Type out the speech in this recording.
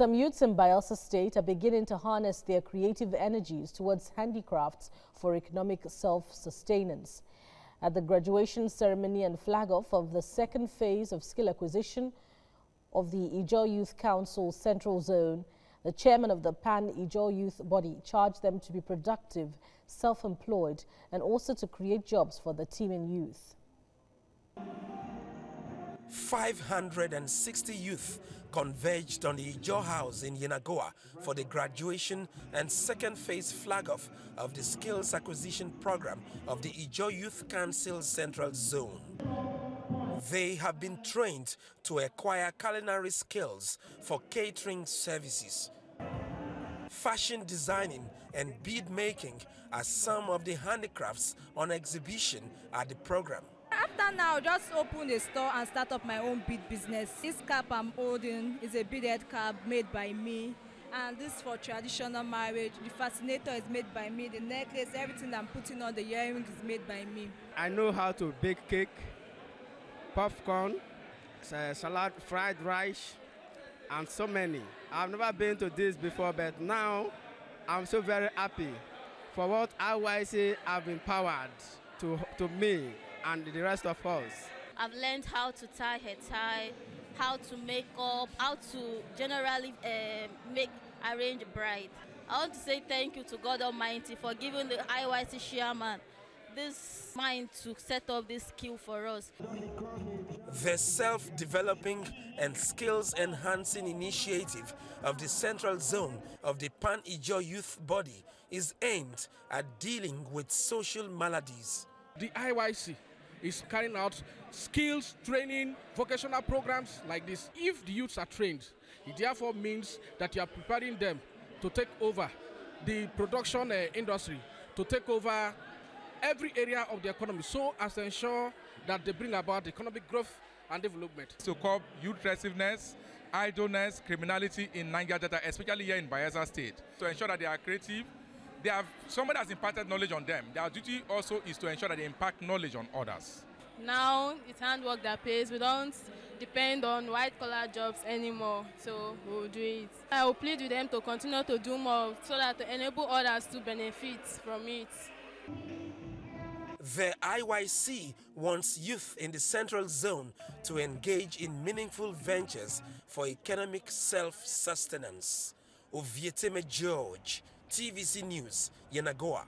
Some youths in Bayelsa State are beginning to harness their creative energies towards handicrafts for economic self-sustenance. At the graduation ceremony and flag-off of the second phase of skill acquisition of the Ijaw Youth Council Central Zone, the chairman of the Pan Ijaw Youth Body charged them to be productive, self-employed and also to create jobs for the team and youth. 560 youth converged on the Ijaw House in Yenagoa for the graduation and second phase flag-off of the Skills Acquisition Program of the Ijaw Youth Council Central Zone. They have been trained to acquire culinary skills for catering services. Fashion designing and bead making are some of the handicrafts on exhibition at the program. After now, just open a store and start up my own bead business. This cap I'm holding is a beaded cap made by me. And this for traditional marriage. The fascinator is made by me. The necklace, everything I'm putting on the earrings is made by me. I know how to bake cake, popcorn, salad, fried rice, and so many. I've never been to this before, but now I'm so very happy for what IYC have empowered to, to me and the rest of us. I've learned how to tie hair tie, how to make up, how to generally uh, make arrange bride. I want to say thank you to God Almighty for giving the IYC chairman this mind to set up this skill for us. The self-developing and skills-enhancing initiative of the Central Zone of the Pan-Ijaw Youth Body is aimed at dealing with social maladies. The IYC is carrying out skills training vocational programs like this. If the youths are trained, it therefore means that you are preparing them to take over the production uh, industry, to take over every area of the economy so as to ensure that they bring about economic growth and development. To curb youth restiveness, idleness, criminality in Niger Delta, especially here in Bayelsa State, to ensure that they are creative. They have somebody has imparted knowledge on them. Their duty also is to ensure that they impact knowledge on others. Now it's handwork that pays. We don't depend on white collar jobs anymore, so we'll do it. I will plead with them to continue to do more so that to enable others to benefit from it. The IYC wants youth in the central zone to engage in meaningful ventures for economic self-sustenance. Ovieteme George, TVC News, Yenagoa.